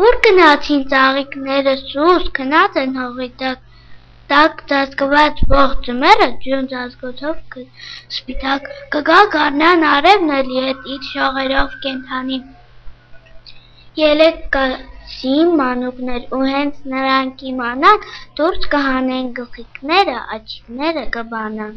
Ուր գնացին ծաղիկները սուս, քնած են հողի տակ, տակ ծածկված ողջ ձմերը ջուն ծածկոցով սպիտակ, կգա գարնան արևն էլի հետ իր շողերով կենթանի։ Ելեք կասին մանուկներ ու հենց նրանք իմանան, դուրս կհանեն գլխիկները, աչիկները կբանան։